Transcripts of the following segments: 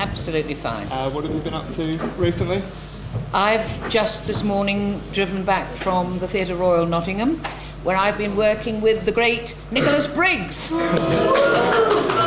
Absolutely fine. Uh, what have you been up to recently? I've just this morning driven back from the Theatre Royal Nottingham, where I've been working with the great Nicholas Briggs.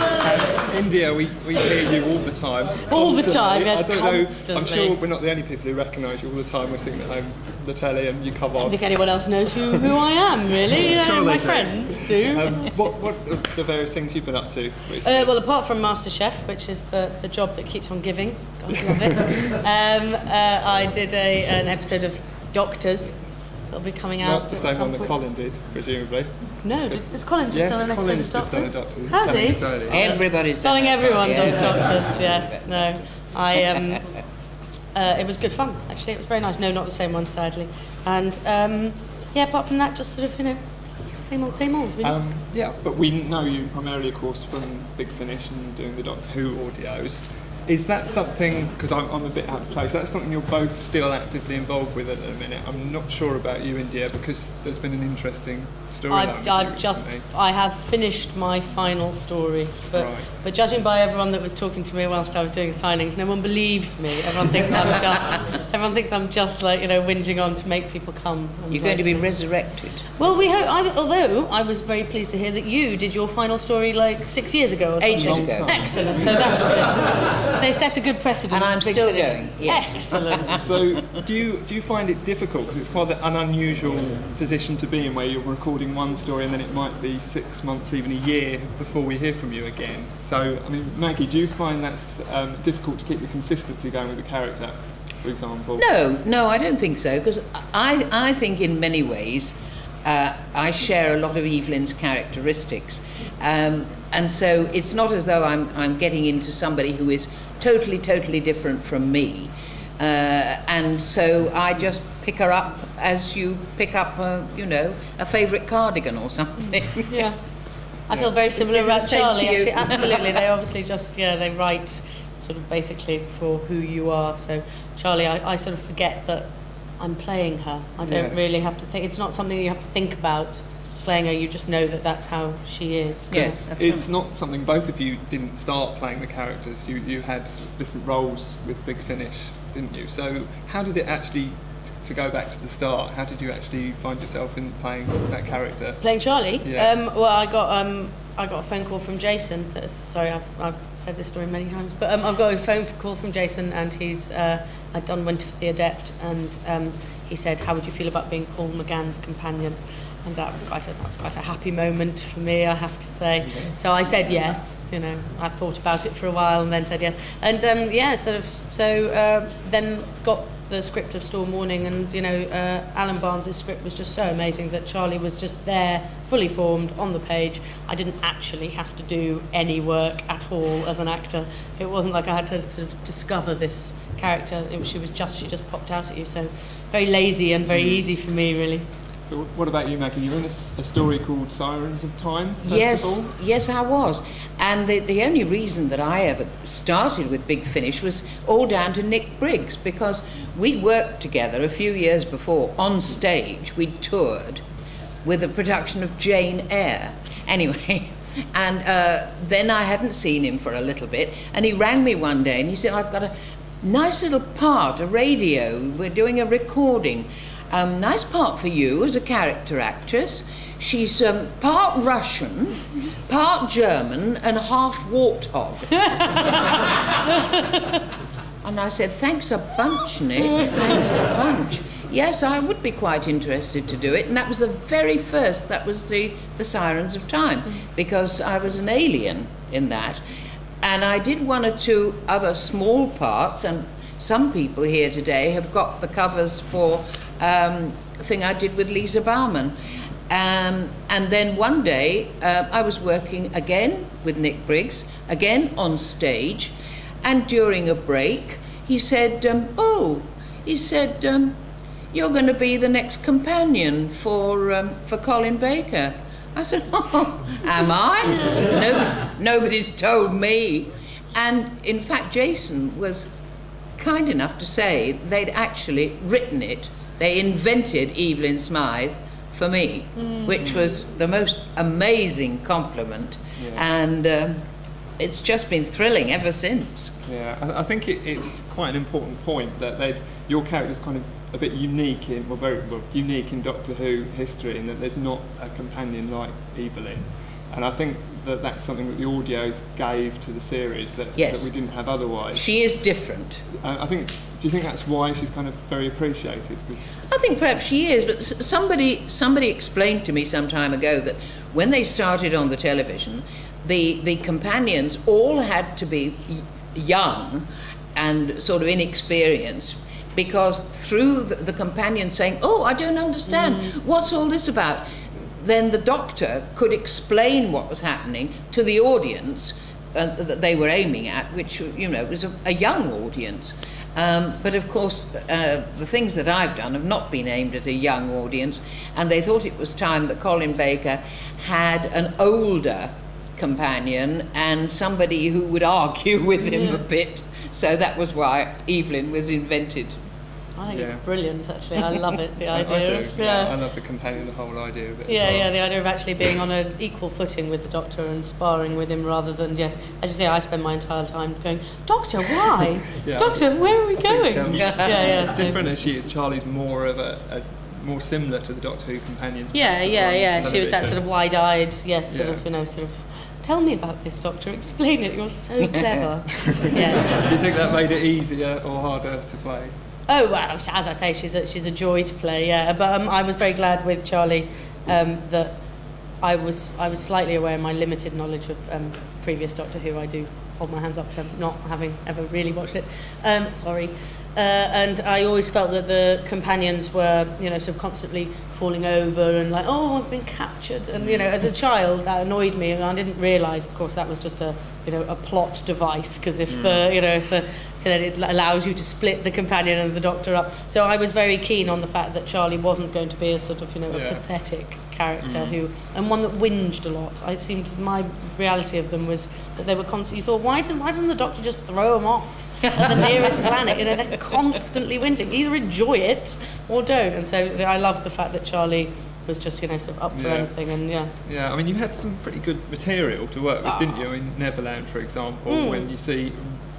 India, we, we hear you all the time. All the time, yes, don't know, I'm sure we're not the only people who recognise you all the time. We're sitting at home, the telly, and you come I don't think anyone else knows who, who I am, really. Sure they my do. friends do. Um, what, what are the various things you've been up to recently? Uh, well, apart from MasterChef, which is the, the job that keeps on giving, God love it, um, uh, I did a, an episode of Doctors. That'll be coming out. not the same one that. Colin did, presumably. No, did, has Colin just yes, done an episode Colin's of just Doctor? done a Doctor. Has telling he? us earlier. Everybody's done Darling, everyone Yeah. does Doctors. Yes, no. I um, uh, it was good fun. Actually, it was very nice. No, not the same one, sadly. And um, yeah, apart from that, just sort of you know, same old, same old. Really. Um, yeah, but we know you primarily, of course, from Big Finish and doing the Doctor Who audios. Is that something, because I'm, I'm a bit out of place, that's something you're both still actively involved with at the minute? I'm not sure about you, India, because there's been an interesting story. I've, I've just. I have finished my final story, but Right. but judging by everyone that was talking to me whilst I was doing signings, no one believes me. Everyone thinks I'm just everyone thinks I'm just like you know whinging on to make people come. and You're going to be resurrected. Well, we hope. I, although I was very pleased to hear that you did your final story like six years ago or something. Ages ago. Excellent. So that's good. They set a good precedent. And I'm still Finish. going, yes. Excellent. So, do you do you find it difficult because it's quite an unusual position to be in, where you're recording one story and then it might be six months, even a year before we hear from you again? So, I mean, Maggie, do you find that's um, difficult to keep the consistency going with the character, for example? No, no, I don't think so, because I, I think in many ways uh, I share a lot of Evelyn's characteristics. Um, and so it's not as though I'm, I'm getting into somebody who is totally, totally different from me. Uh, and so I just pick her up as you pick up, a, you know, a favourite cardigan or something. Yeah. I feel very similar Is about Charlie. Actually, absolutely. They obviously just yeah they write sort of basically for who you are. So Charlie, I, I sort of forget that I'm playing her. I don't Yes. really have to think. It's not something you have to think about playing her. You just know that that's how she is. yes, that's It's right. not something both of you didn't start playing the characters. You you had different roles with Big Finish, didn't you? So how did it actually, to go back to the start, how did you actually find yourself in playing that character? Playing Charlie. Yeah. Um, well, I got um, I got a phone call from Jason. That's, sorry, I've, I've said this story many times, but um, I've got a phone call from Jason, and he's uh, I'd done Winter for the Adept, and um, he said, "How would you feel about being Paul McGann's companion?" And that was quite a, that was quite a happy moment for me, I have to say. So I said yes. You know, I thought about it for a while and then said yes, and um, yeah, sort of. So uh, then got the script of Storm Warning and, you know, uh, Alan Barnes' script was just so amazing that Charlie was just there, fully formed, on the page. I didn't actually have to do any work at all as an actor. It wasn't like I had to sort of discover this character. It, she was just, she just popped out at you. So very lazy and very mm. easy for me, really. What about you, Maggie? You're in a, a story called Sirens of Time. Yes, Of yes, I was. And the, the only reason that I ever started with Big Finish was all down to Nick Briggs because we'd worked together a few years before on stage. We'd toured with a production of Jane Eyre. Anyway, and uh, then I hadn't seen him for a little bit, and he rang me one day and he said, I've got a nice little part, a radio, we're doing a recording. Um, nice part for you as a character actress. She's um, part Russian, part German, and half warthog. and I said, Thanks a bunch, Nick. Thanks a bunch. Yes, I would be quite interested to do it. And that was the very first, that was the, the Sirens of Time, because I was an alien in that. And I did one or two other small parts, and some people here today have got the covers for um, a thing I did with Lisa Bowerman. Um, and then one day uh, I was working again with Nick Briggs, again on stage, and during a break he said, um, "Oh," he said, um, "You're going to be the next companion for um, for Colin Baker." I said, "Oh, am I? no, nobody's told me." And in fact, Jason was kind enough to say they'd actually written it. They invented Evelyn Smythe for me, which was the most amazing compliment. Yeah. And um, it's just been thrilling ever since. Yeah, I, I think it, it's quite an important point that they'd, your character's kind of a bit unique in, well, very well, unique in Doctor Who history, in that there's not a companion like Evelyn, and I think that that's something that the audios gave to the series that, Yes. that we didn't have otherwise. She is different. Uh, I think. Do you think that's why she's kind of very appreciated? I think perhaps she is, but somebody somebody explained to me some time ago that when they started on the television, the the companions all had to be young and sort of inexperienced. Because through the, the companion saying, "Oh, I don't understand. What's all this about?" Then the doctor could explain what was happening to the audience uh, that they were aiming at, which you know was a, a young audience. Um, but of course, uh, the things that I've done have not been aimed at a young audience, and they thought it was time that Colin Baker had an older companion and somebody who would argue with him Yeah. a bit. So that was why Evelyn was invented. I think Yeah. it's brilliant, actually. I love it, the I- I idea do, of. yeah, I love the companion, the whole idea of it. Yeah, well. yeah, the idea of actually being on an equal footing with the doctor and sparring with him rather than just, as you say, I spend my entire time going, Doctor, why? Yeah. Doctor, where are we I think, going? um, yeah, yeah. As so- different as she is, Charlie's more of a, a more similar to the Doctor Who companions. Yeah, yeah, yeah. She was that sort of wide-eyed, yes, sort Yeah. of, you know, sort of. Tell me about this, Doctor. Explain it. You're so clever. yes. Do you think that made it easier or harder to play? Oh, well, as I say, she's a, she's a joy to play, yeah. But um, I was very glad with Charlie um, that I was, I was slightly aware of my limited knowledge of um, previous Doctor Who. I do hold my hands up for not having ever really watched it. Um, sorry. Uh, and I always felt that the companions were, you know, sort of constantly falling over and like, oh, I've been captured. And, you know, as a child, that annoyed me. And I didn't realise, of course, that was just a, you know, a plot device. Because if, mm. the, you know, if the then it allows you to split the companion and the doctor up. So I was very keen on the fact that Charlie wasn't going to be a sort of, you know, a pathetic character who, and one that whinged a lot. I seemed my reality of them was that they were constantly. You thought, why didn't why doesn't the doctor just throw them off? at the nearest planet, you know, they're constantly whinging. Either enjoy it or don't. And so I loved the fact that Charlie was just, you know, sort of up for Yeah. anything. And yeah, Yeah, I mean, you had some pretty good material to work with, didn't you? In Neverland, for example, Mm. when you see,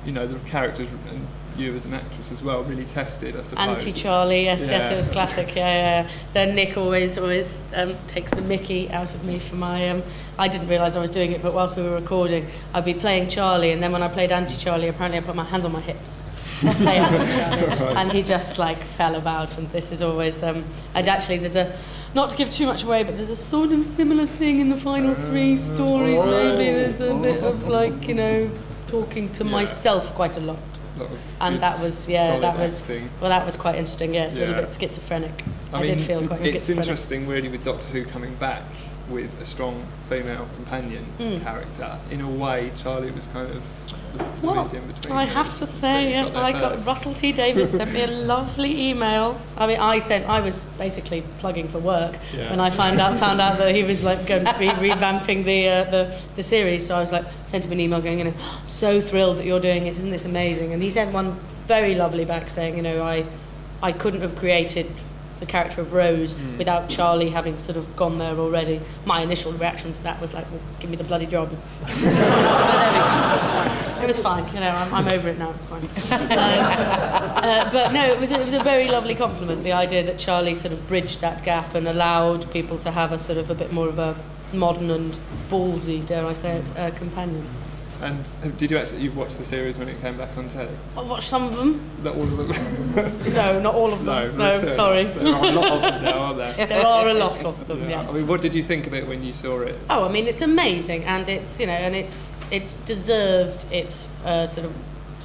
you know, the characters and you as an actress as well really tested, I suppose. anti Charlie, yes, yes, Yeah. it was classic. Yeah, yeah. Then Nick always always um, takes the Mickey out of me for my. Um, I didn't realise I was doing it, but whilst we were recording, I'd be playing Charlie, and then when I played anti Charlie, apparently I put my hands on my hips. play anti Charlie, and he just like fell about. And this is always. Um, and actually, there's a. Not to give too much away, but there's a sort of similar thing in the final three stories. Maybe there's a bit of like you know talking to Yeah. myself quite a lot. Lot and that was yeah that was acting. well that was quite interesting yeah it's a little bit schizophrenic. I, I, mean, did feel quite it's schizophrenic. interesting, really, with Doctor Who coming back with a strong female companion Mm. character. In a way, Charlie was kind of the well. I have to say yes there I got first. Russell T Davies sent me a lovely email I mean I sent I was basically plugging for work Yeah. and I found out found out that he was like going to be revamping the uh, the the series so I was like sent him an email going you know I'm so thrilled that you're doing it isn't this amazing and he sent one very lovely back saying you know I I couldn't have created the character of Rose Mm. without Charlie having sort of gone there already. My initial reaction to that was like, well, give me the bloody job. but there we go, it was fine. It was fine, you know, I'm, I'm over it now, it's fine. Um, uh, but no, it was, a, it was a very lovely compliment, the idea that Charlie sort of bridged that gap and allowed people to have a sort of a bit more of a modern and ballsy, dare I say it, uh, companion. And did you actually you watched the series when it came back on telly? I watched some of them. Not all of them. No, not all of them. No, fair sorry. There are a lot of them now, aren't there? there are a lot of them, yeah. I mean, what did you think of it when you saw it? Oh, I mean, it's amazing, and it's you know, and it's it's deserved its uh, sort of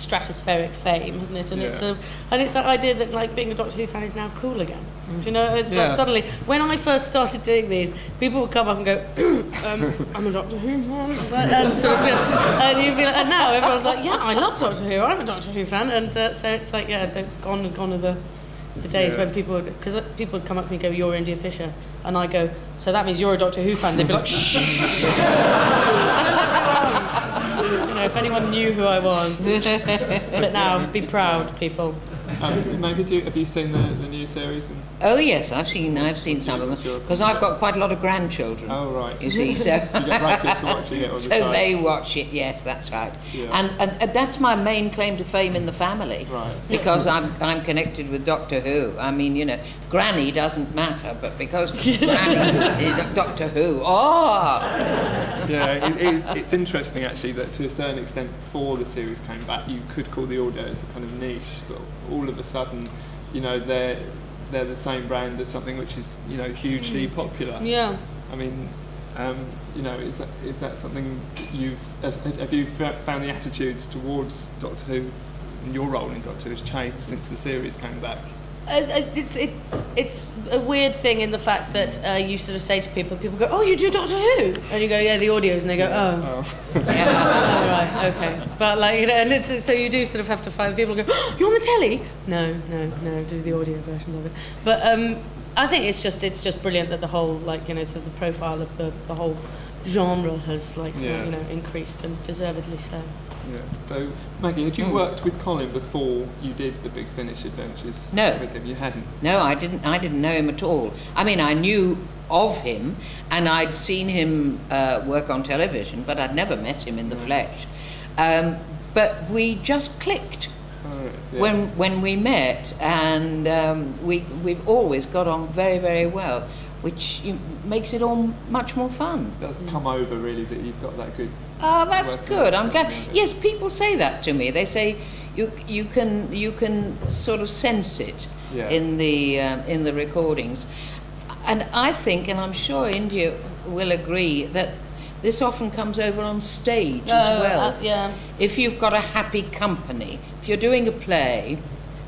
stratospheric fame, hasn't it? And it's Yeah. sort of, and it's that idea that like being a Doctor Who fan is now cool again. Do you know? It's Yeah. like suddenly when I first started doing these, people would come up and go, um, "I'm a Doctor Who fan," and sort of, and you'd be like, and now everyone's like, "Yeah, I love Doctor Who. I'm a Doctor Who fan," and uh, so it's like, yeah, it's gone and gone are the the days Yeah. when people would because people would come up to me and go, "You're India Fisher," and I go, "So that means you're a Doctor Who fan?" They'd be like, "Shh." you know, if anyone knew who I was. but now, be proud, people. Um, Maggie, you, have you seen the, the new series? And, Oh yes, I've seen I've seen some of them because I've got quite a lot of grandchildren. oh, right. You see, so You get racket watching it all the so they watch it. Yes, that's right. Yeah. And, and and that's my main claim to fame in the family. Right. Because I'm I'm connected with Doctor Who. I mean, you know, Granny doesn't matter, but because Granny, is Doctor Who. Oh, yeah, it, it, it's interesting actually that to a certain extent, before the series came back, you could call the audio as a kind of niche, but all of a sudden, you know, they're they're the same brand as something which is you know hugely popular. Yeah. I mean, um, you know, is that is that something that you've has, have you found the attitudes towards Doctor Who and your role in Doctor Who has changed since the series came back? Uh, uh, it's it's it's a weird thing in the fact that uh, you sort of say to people, people go, "Oh, you do Doctor Who," and you go, "Yeah, the audios," and they go, "Oh." Oh, oh, right, okay. But like, you know, and it's, so you do sort of have to find people who go, oh, "You're on the telly?" No, no, no. Do the audio version of it. But um, I think it's just it's just brilliant that the whole like you know sort of the profile of the the whole genre has like Yeah. you know increased and deservedly so. yeah. So Maggie, had you Hmm. worked with Colin before you did the Big Finish adventures? No. With him, you hadn't. no, I didn't. I didn't know him at all. I mean, I knew of him, and I'd seen him uh, work on television, but I'd never met him in the flesh. Um, but we just clicked. Right, yeah. when when we met, and um, we we've always got on very very well, which you, makes it all much more fun. it does come over really that you've got that good. Oh, that's good. I'm glad. Yes, people say that to me. They say you you can you can sort of sense it Yeah. in the um, in the recordings, and I think, and I'm sure India will agree that this often comes over on stage as Oh, well. uh, yeah. if you've got a happy company, if you're doing a play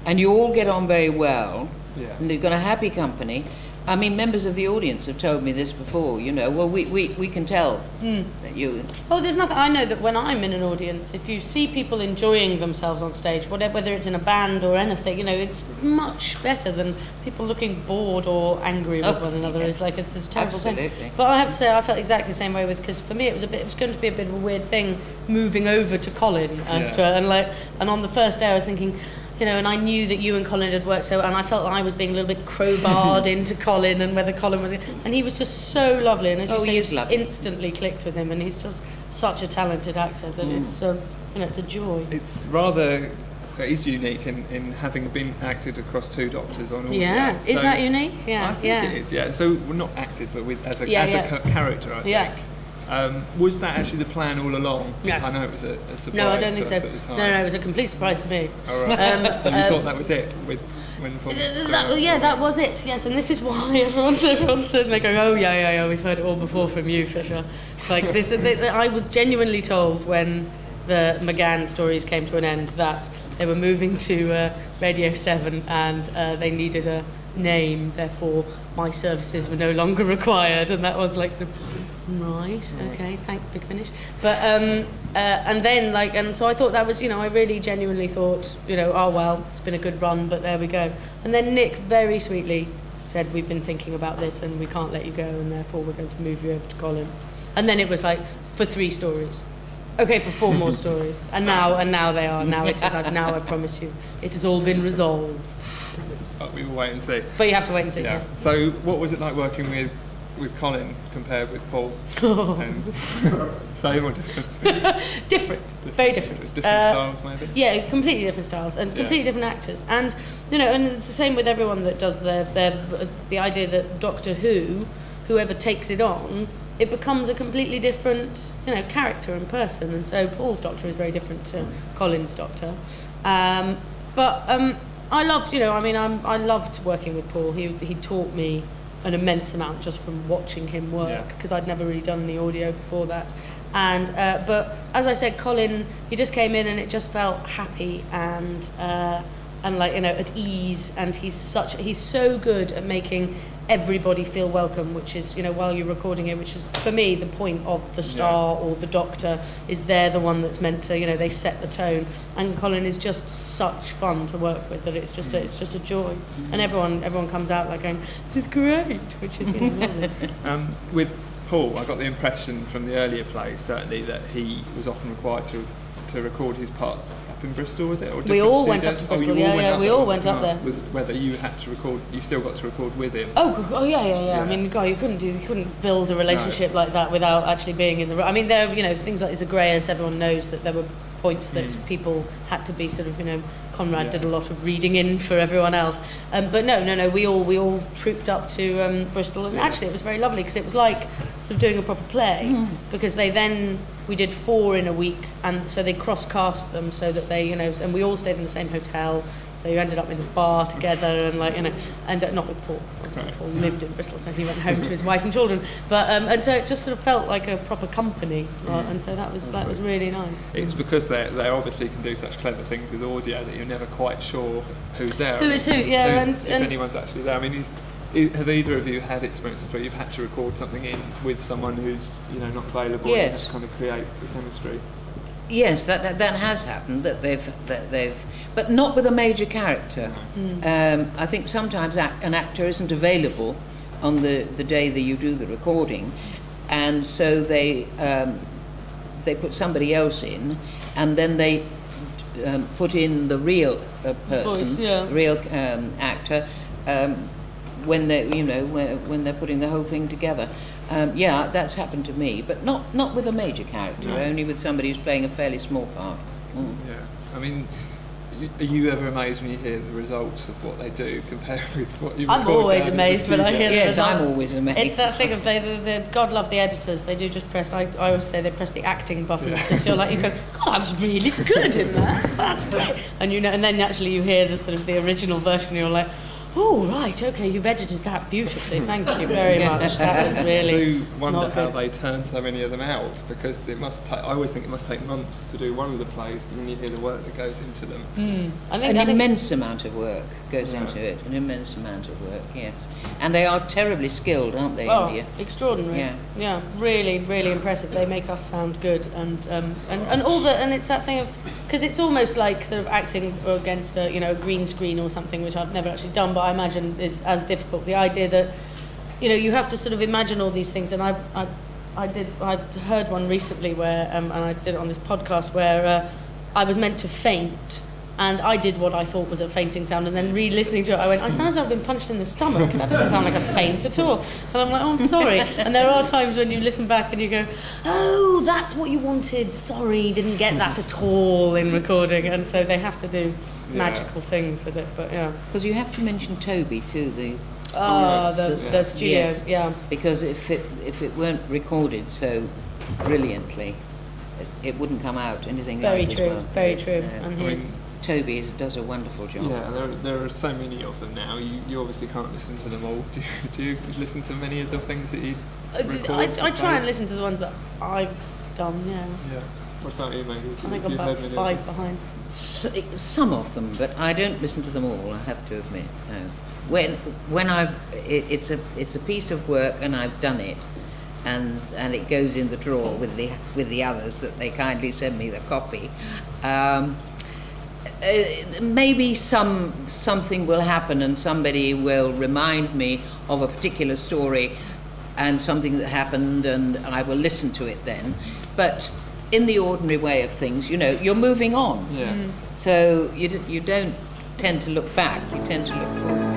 and you all get on very well, Yeah. and you've got a happy company, I mean, members of the audience have told me this before, you know, well, we, we, we can tell Hmm. that you. Oh, there's nothing. I know that when I'm in an audience, if you see people enjoying themselves on stage, whatever, whether it's in a band or anything, you know, it's much better than people looking bored or angry with Oh, one another. yeah. It's like it's a terrible Absolutely. thing. But I have to say, I felt exactly the same way with because for me it was a bit. It was going to be a bit of a weird thing moving over to Colin as Yeah. to and like and on the first day I was thinking. You know, and I knew that you and Colin had worked so, and I felt I was being a little bit crowbarred into Colin, and whether Colin was, and he was just so lovely, and as you Oh, say, he you just lovely. instantly clicked with him, and he's just such a talented actor that Mm. it's um, you know it's a joy. It's rather. It is unique in, in having been acted across two doctors on audio. Yeah, is So- that unique? Yeah, I think yeah. it is. Yeah. So well, not acted, but with as a Yeah, as yeah. a character, I think. Um, was that actually the plan all along? Yeah. I know it was a, a surprise. No, I don't to think so. us At the time. No, no, it was a complete surprise to me. All right. Um, so you um, thought that was it with when Paul Th- th- got that- yeah, that was it. Yes, and this is why everyone's everyone's sitting there going, "Oh yeah, yeah, yeah, we've heard it all before from you, Fisher." Like this, th- th- I was genuinely told when the McGann stories came to an end that they were moving to uh, Radio Seven and uh, they needed a name. Therefore, my services were no longer required, and that was like. Of, Right. Okay. Thanks. Big finish. But um, uh, and then like and so I thought that was you know I really genuinely thought you know oh well it's been a good run but there we go. And then Nick very sweetly said we've been thinking about this and we can't let you go and therefore we're going to move you over to Colin. And then it was like for three stories. Okay, for four more stories. And now and now they are. Now it is like now I promise you it has all been resolved. But we will wait and see. But you have to wait and see. Yeah. So what was it like working with with Colin compared with Paul? and same or different? different, very different. Different Uh, styles, maybe. Yeah, completely different styles and Yeah. completely different actors. And you know, and it's the same with everyone that does their their the idea that Doctor Who, whoever takes it on, it becomes a completely different you know character and person. And so Paul's Doctor is very different to Colin's Doctor. Um, but um, I loved, you know, I mean, I'm, I loved working with Paul. He he taught me an immense amount just from watching him work because yeah. I'd never really done any audio before that. And uh, but as I said, Colin, he just came in and it just felt happy and uh, and like you know at ease. And he's such he's so good at making everybody feel welcome, which is you know while you're recording it, which is for me the point of the star or the doctor is they're the one that's meant to you know they set the tone. And Colin is just such fun to work with that it's just a, it's just a joy. And everyone everyone comes out like going this is great, which is you know. Um, with Paul, I got the impression from the earlier plays certainly that he was often required to to record his parts up in Bristol, was it? Or We all went up to Oh, Bristol, yeah, yeah, we all went up there. Was whether you had to record, you still got to record with him. Oh, oh yeah, yeah, yeah. I mean, God, you couldn't do, you couldn't build a relationship like that without actually being in the. ro- I mean, there, you know, things like Zagreus. Everyone knows that there were points that Mm. people had to be sort of, you know, Conrad Yeah. did a lot of reading in for everyone else. Um, but no, no, no, we all we all trooped up to um, Bristol, and Yeah. actually it was very lovely because it was like sort of doing a proper play because they then we did four in a week, and so they cross cast them so that they, you know, and we all stayed in the same hotel. So you ended up in the bar together, and like you know, and uh, not with Paul. Obviously, Right. Paul lived in Bristol, so he went home to his wife and children. But um, and so it just sort of felt like a proper company, right? and so that was that was really nice. It's because they they obviously can do such clever things with audio that you're never quite sure who's there. Who is who, yeah, Who's- and- if and- anyone's actually there. I mean, is, i- have either of you had experiences where you've had to record something in with someone who's you know not available? and Yes. just kind of create the chemistry. Yes, that, that that has happened. That they've that they've, but not with a major character. Um, I think sometimes act, an actor isn't available on the, the day that you do the recording, and so they um, they put somebody else in, and then they um, put in the real uh, person, Voice, yeah. real um, actor. Um, when they, you know, when, when they're putting the whole thing together, um, yeah, that's happened to me, but not not with a major character, No. only with somebody who's playing a fairly small part. Mm. Yeah, I mean, y- are you ever amazed when you hear the results of what they do compared with what you? I'm always down in the amazed when I studio? hear the Yes, I'm always amazed. It's that thing of they, the, the God love the editors. They do just press. I, I always say they press the acting button Yeah. because you're like you go, God, I was really good in that. That's great. And you know, and then actually you hear the sort of the original version. You're like, oh right, okay, you've edited that beautifully. Thank you very much. That was really. I really. do wonder not how good. they turn so many of them out because it must. Ta- I always think it must take months to do one of the plays. When you hear the work that goes into them, Mm. I think, An I think immense amount of work goes Yeah. into it. An immense amount of work, yes. And they are terribly skilled, aren't they, Oh, India? extraordinary. Yeah. Yeah, really, really impressive. They make us sound good, and um, and, and all the and it's that thing of because it's almost like sort of acting against a you know a green screen or something, which I've never actually done, but I imagine is as difficult. The idea that you know you have to sort of imagine all these things, and I I, I did I heard one recently where um, and I did it on this podcast where uh, I was meant to faint. And I did what I thought was a fainting sound, and then re-listening to it, I went, "I sound as though I've been punched in the stomach. That doesn't sound like a faint at all." And I'm like, "Oh, I'm sorry." and there are times when you listen back and you go, "Oh, that's what you wanted. Sorry, didn't get that at all in recording." And so they have to do Yeah. magical things with it. But yeah, Because you have to mention Toby too, the ah, yes. the, Yeah. the studio, Yes. yeah. because if it if it weren't recorded so brilliantly, it, it wouldn't come out anything Very like as true, well. very true. Yeah. And I he's mean, Toby is, does a wonderful job. yeah, there, there are so many of them now. You, you obviously can't listen to them all. Do you, do you listen to many of the things that you? I, record I, I try and listen to the ones that I've done. Yeah, Yeah. What about you, Maggie? I think Have I'm about heard of five behind. S- some of them, but I don't listen to them all. I have to admit. No. When when I've it, it's a it's a piece of work and I've done it, and and it goes in the drawer with the with the others that they kindly send me the copy. Um, uh, maybe some something will happen and somebody will remind me of a particular story and something that happened and I will listen to it then. But in the ordinary way of things, you know, you're moving on. Yeah. Mm. So you, d- you don't tend to look back, you tend to look forward.